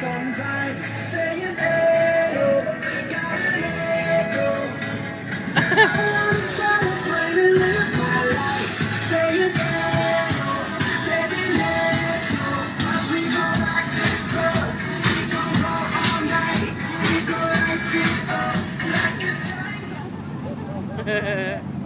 Sometimes saying えへ